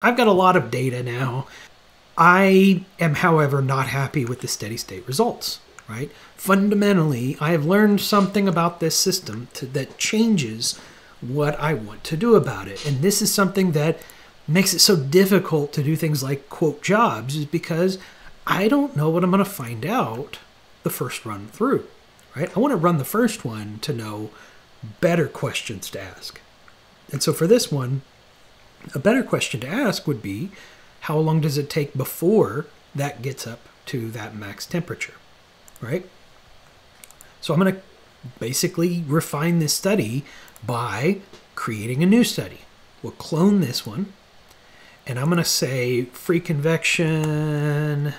I've got a lot of data now. I am, however, not happy with the steady state results, right? Fundamentally, I have learned something about this system to, that changes what I want to do about it. And this is something that makes it so difficult to do things like quote jobs, is because I don't know what I'm going to find out the first run through, right? I want to run the first one to know better questions to ask. And so for this one, a better question to ask would be how long does it take before that gets up to that max temperature, right? So I'm going to basically refine this study by creating a new study. We'll clone this one, and I'm going to say free convection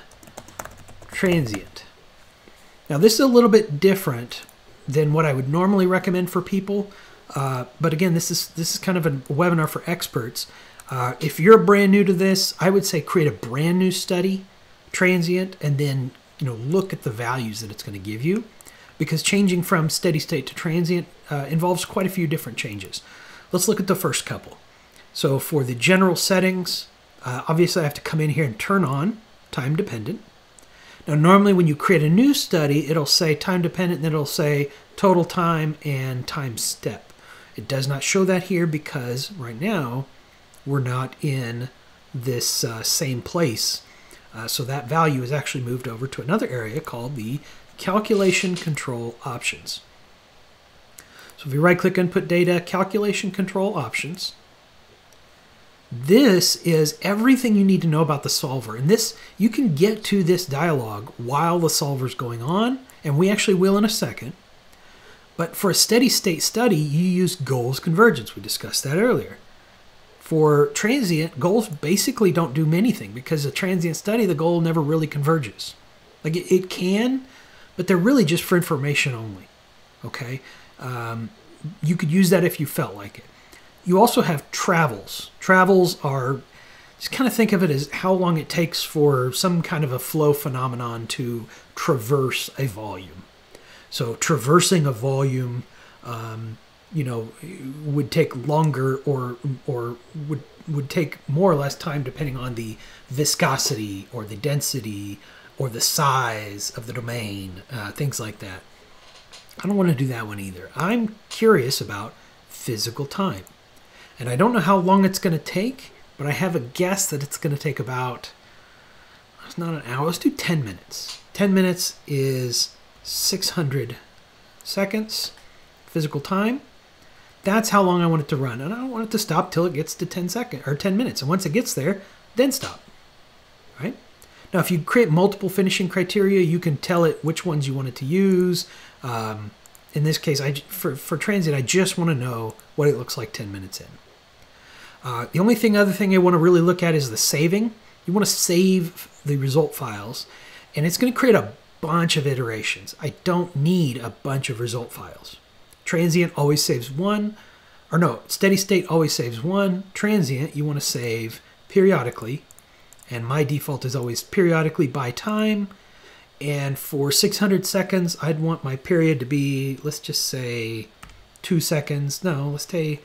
transient. Now, this is a little bit different than what I would normally recommend for people. Uh, but again, this is this is kind of a webinar for experts. Uh, if you're brand new to this, I would say create a brand new study, transient, and then you know look at the values that it's going to give you, because changing from steady state to transient uh, involves quite a few different changes. Let's look at the first couple. So for the general settings, uh, obviously I have to come in here and turn on time dependent. Now, normally when you create a new study, it'll say time dependent, then it'll say total time and time step. It does not show that here because right now we're not in this uh, same place. Uh, so that value is actually moved over to another area called the calculation control options. So if you right click input data, calculation control options, this is everything you need to know about the solver. And this, you can get to this dialog while the solver is going on, and we actually will in a second. But for a steady state study, you use goals convergence. We discussed that earlier. For transient, goals basically don't do anything because a transient study, the goal never really converges. Like it, it can, but they're really just for information only. Okay? Um, you could use that if you felt like it. You also have travels. Travels are just kind of think of it as how long it takes for some kind of a flow phenomenon to traverse a volume. So traversing a volume, um, you know, would take longer or or would would take more or less time depending on the viscosity or the density or the size of the domain, uh, things like that. I don't want to do that one either. I'm curious about physical time. And I don't know how long it's going to take, but I have a guess that it's going to take about, it's not an hour, let's do 10 minutes. 10 minutes is 600 seconds physical time. That's how long I want it to run. And I don't want it to stop till it gets to 10 seconds or 10 minutes. And once it gets there, then stop. Right? Now, if you create multiple finishing criteria, you can tell it which ones you want it to use. Um, in this case, I, for, for transient, I just want to know what it looks like 10 minutes in. Uh, the only thing, other thing I want to really look at is the saving. You want to save the result files, and it's going to create a bunch of iterations. I don't need a bunch of result files. Transient always saves one, or no, steady state always saves one. Transient, you want to save periodically, and my default is always periodically by time. And for 600 seconds, I'd want my period to be, let's just say, two seconds. No, let's say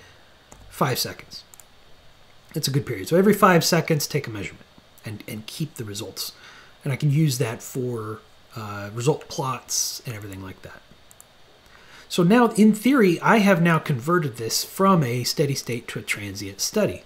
five seconds. It's a good period. So every five seconds, take a measurement and, and keep the results. And I can use that for uh, result plots and everything like that. So now, in theory, I have now converted this from a steady state to a transient study.